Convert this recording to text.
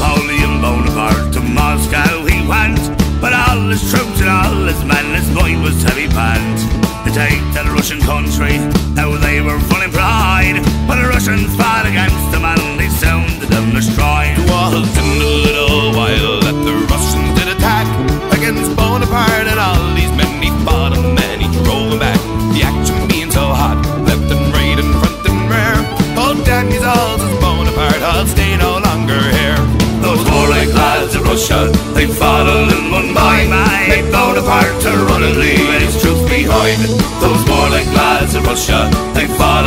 Napoleon Bonaparte to Moscow he went, but all his troops and all his men, his mind was be banned. To take the Russian country, how they were full in pride, but the Russians fought against them and they sounded them destroyed. was in a little while that the Russians did attack against Bonaparte and all Damn you all, says Bonaparte, I'll stay no longer here. Those warlike lads of Russia, they all in one mind. Made Bonaparte to run and leave his troops behind. Those warlike lads of Russia, they fought